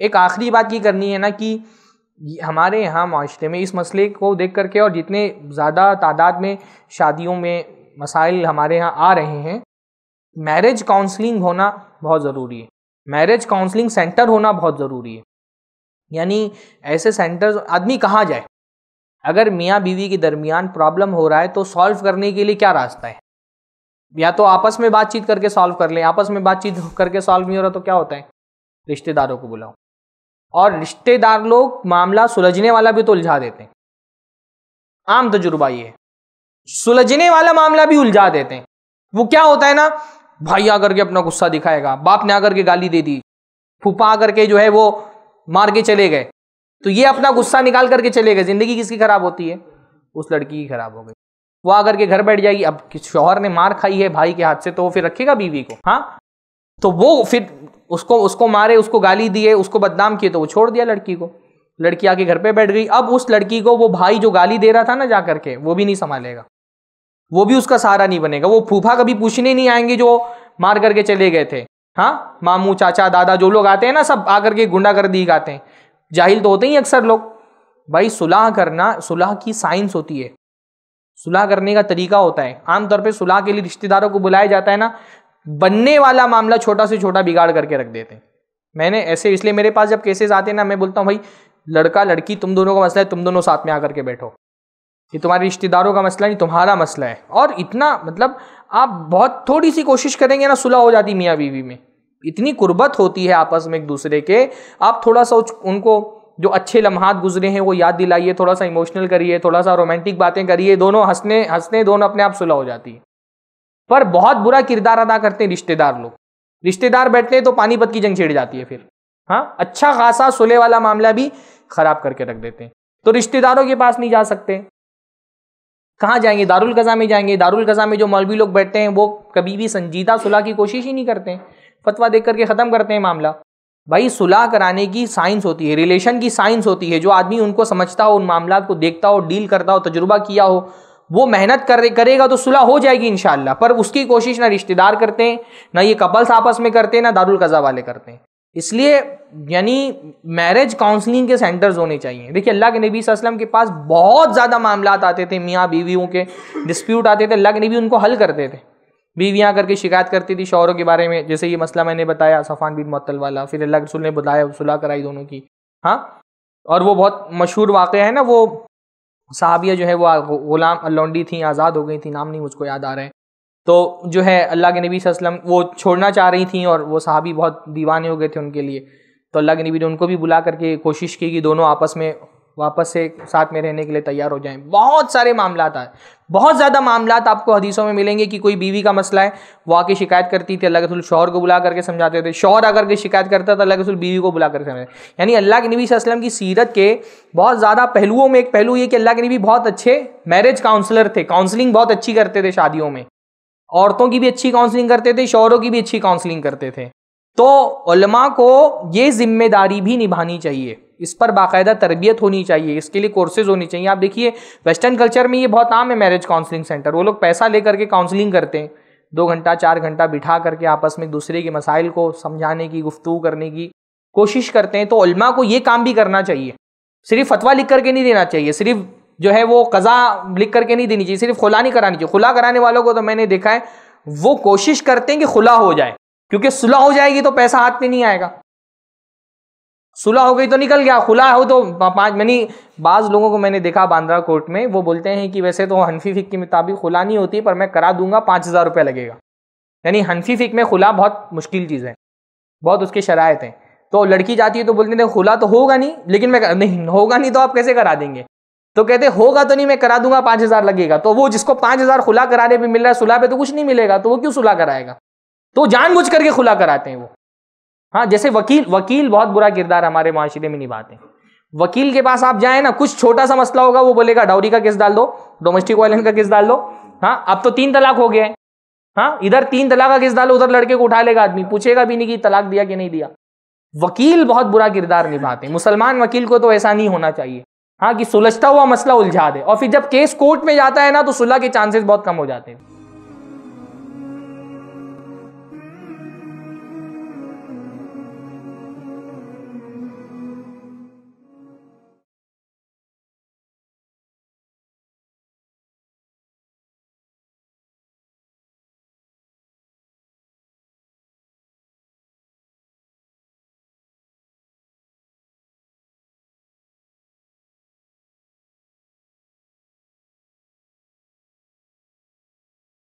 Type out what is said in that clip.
एक आखिरी बात ये करनी है ना कि हमारे यहाँ माशरे में इस मसले को देख करके और जितने ज़्यादा तादाद में शादियों में मसाइल हमारे यहाँ आ रहे हैं, मैरिज काउंसलिंग होना बहुत ज़रूरी है। मैरिज काउंसलिंग सेंटर होना बहुत ज़रूरी है। यानी ऐसे सेंटर्स, आदमी कहाँ जाए? अगर मियाँ बीवी के दरमियान प्रॉब्लम हो रहा है तो सॉल्व करने के लिए क्या रास्ता है? या तो आपस में बातचीत करके सॉल्व कर लें, आपस में बातचीत करके सॉल्व नहीं हो रहा तो क्या होता है? रिश्तेदारों को बुलाओ। और रिश्तेदार लोग मामला सुलझने वाला भी तो उलझा देते हैं। आम तजुर्बा ये सुलझने वाला मामला भी उलझा देते हैं। वो क्या होता है ना, भाई आकर के अपना गुस्सा दिखाएगा, बाप ने आकर के गाली दे दी, फूफा आकर के जो है वो मार के चले गए। तो ये अपना गुस्सा निकाल करके चले गए। ज़िंदगी किसकी खराब होती है? उस लड़की की खराब हो गई। वो आकर के घर बैठ जाएगी। अब शोहर ने मार खाई है भाई के हाथ से तो वो फिर रखेगा बीवी को हाँ? तो वो फिर उसको उसको मारे, उसको गाली दिए, उसको बदनाम किए तो वो छोड़ दिया लड़की को। लड़की आके घर पे बैठ गई। अब उस लड़की को वो भाई जो गाली दे रहा था ना जा करके वो भी नहीं संभालेगा। वो भी उसका सहारा नहीं बनेगा। वो फूफा कभी पूछने नहीं आएँगे जो मार करके चले गए थे। हाँ? मामू, चाचा, दादा जो लोग आते हैं ना, सब आकर के गुंडा कर दी गाते हैं। जाहिल तो होते ही अक्सर लोग। भाई, सुलह करना, सुलह की साइंस होती है। सुलह करने का तरीका होता है। आमतौर पे सुलह के लिए रिश्तेदारों को बुलाया जाता है ना बनने वाला मामला छोटा से छोटा बिगाड़ करके रख देते हैं। मैंने ऐसे, इसलिए मेरे पास जब केसेस आते हैं ना, मैं बोलता हूँ, भाई, लड़का, लड़की, तुम दोनों का मसला है, तुम दोनों साथ में आकर के बैठो। ये तुम्हारे रिश्तेदारों का मसला नहीं, तुम्हारा मसला है। और इतना मतलब आप बहुत थोड़ी सी कोशिश करेंगे ना, सुलह हो जाती मियाँ बीवी में। इतनी कुर्बत होती है आपस में एक दूसरे के। आप थोड़ा सा उनको जो अच्छे लम्हात गुजरे हैं, वो याद दिलाइए, थोड़ा सा इमोशनल करिए, थोड़ा सा रोमांटिक बातें करिए, दोनों हंसने हंसने दोनों अपने आप सुलह हो जाती है। पर बहुत बुरा किरदार अदा करते हैं रिश्तेदार लोग। रिश्तेदार बैठते हैं तो पानीपत की जंग छिड़ जाती है फिर। हाँ अच्छा खासा सुलह वाला मामला भी खराब करके रख देते हैं। तो रिश्तेदारों के पास नहीं जा सकते। कहाँ जाएँगे? दारुल कज़ा में जाएँगे। दारुल कज़ा में जो मौलवी लोग बैठते हैं, वो कभी भी संजीदा सुलह की कोशिश ही नहीं करते फतवा देख करके ख़त्म करते हैं मामला। भाई, सुलह कराने की साइंस होती है, रिलेशन की साइंस होती है। जो आदमी उनको समझता हो, उन मामला को देखता हो, डील करता हो, तजुर्बा किया हो वो मेहनत कर, करेगा तो सुलह हो जाएगी इनशाला पर उसकी कोशिश ना रिश्तेदार करते हैं, ना ये कपल्स आपस में करते हैं, ना दारुल कज़ा वाले करते हैं। इसलिए, यानी मैरिज काउंसलिंग के सेंटर्स होने चाहिए। देखिए, अल्लाह के नबी वसल्लम के पास बहुत ज़्यादा मामला आते थे, मियाँ बीवियों के डिस्प्यूट आते थे, अल्लाह के नबी उनको हल करते थे। बीवियाँ करके शिकायत करती थी शौरों के बारे में, जैसे ये मसला मैंने बताया, सफ़ान बिन मतल वाला, फिर अल्लाह रसुल ने बुलाया, सुलह कराई दोनों की। हाँ? और वो बहुत मशहूर वाक़ है ना, वो साहबिया जो है वो गुलाम लौंडी थी, आज़ाद हो गई थी, नाम नहीं मुझको याद आ रहे हैं। तो जो है अल्लाह के नबी वसल्लम वो छोड़ना चाह रही थी और वो साहबी बहुत दीवाने हो गए थे उनके लिए। तो अल्लाह के नबी ने उनको भी बुला करके कोशिश की कि दोनों आपस में वापस से साथ में रहने के लिए तैयार हो जाएँ। बहुत सारे मामला आए। बहुत ज़्यादा मामला आपको हदीसों में मिलेंगे कि कोई बीवी का मसला है, वो आके शिकायत करती थी, अल्लाह के शौहर को बुला करके समझाते थे। शौहर अगर के शिकायत करता था, अल्लाह के बीवी को बुला करके समझाते यानी अल्लाह के नबी वसल्लम की सीरत के बहुत ज़्यादा पहलुओं में एक पहलू ये कि अल्लाह के नबी बहुत अच्छे मैरिज काउंसलर थे। काउंसलिंग बहुत अच्छी करते थे शादियों में। औरतों की भी अच्छी काउंसलिंग करते थे, शौहरों की भी अच्छी काउंसलिंग करते थे। तो को ये ज़िम्मेदारी भी निभानी चाहिए। इस पर बाकायदा तरबियत होनी चाहिए, इसके लिए कोर्सेज होनी चाहिए। आप देखिए वेस्टर्न कल्चर में ये बहुत आम है मैरिज काउंसलिंग सेंटर वो लोग पैसा लेकर के काउंसलिंग करते हैं। दो घंटा, चार घंटा बिठा करके आपस में एक दूसरे के मसाइल को समझाने की गुफ्तु करने की कोशिश करते हैं तो उलमा को ये काम भी करना चाहिए। सिर्फ़ फतवा लिख करके नहीं देना चाहिए, सिर्फ़ जो है वो कज़ा लिख करके नहीं देनी चाहिए, सिर्फ़ खुला नहीं करानी चाहिए। खुला कराने वालों को तो मैंने देखा है, वो कोशिश करते हैं कि खुला हो जाए, क्योंकि सुलह हो जाएगी तो पैसा हाथ में नहीं आएगा। सुलह हो गई तो निकल गया, खुला हो तो पाँच मैंने बाज लोगों को मैंने देखा बांद्रा कोर्ट में, वो बोलते हैं कि वैसे तो हनफी फिक के मुताबिक खुला नहीं होती, पर मैं करा दूँगा, पाँच हज़ार रुपया लगेगा। यानी हनफी फिक में खुला बहुत मुश्किल चीज़ है, बहुत उसके शरायत हैं। तो लड़की जाती है तो बोलते थे खुला तो होगा नहीं, लेकिन मैं नहीं, होगा नहीं तो आप कैसे करा देंगे? तो कहते होगा तो नहीं, मैं करा दूँगा, पाँच हज़ार लगेगा। तो वो जिसको पाँच हज़ार खुला कराने पे मिल रहा है, सुलह पे तो कुछ नहीं मिलेगा तो वो क्यों सुलह कराएगा? तो जानबूझ करके खुला कराते हैं वो। हाँ जैसे वकील वकील बहुत बुरा किरदार हमारे माशरे में निभाते हैं। वकील के पास आप जाए ना, कुछ छोटा सा मसला होगा, वो बोलेगा, डाउरी का केस डाल दो, डोमेस्टिक वायलेंस का केस डाल दो। हाँ अब तो तीन तलाक हो गया है। हाँ इधर तीन तलाक का केस डालो, उधर लड़के को उठा लेगा आदमी। पूछेगा भी नहीं कि तलाक दिया कि नहीं दिया। वकील बहुत बुरा किरदार निभाते हैं। मुसलमान वकील को तो ऐसा नहीं होना चाहिए। हाँ कि सुलझता हुआ मसला उलझा दे। और फिर जब केस कोर्ट में जाता है ना तो सुलह के चांसेस बहुत कम हो जाते हैं।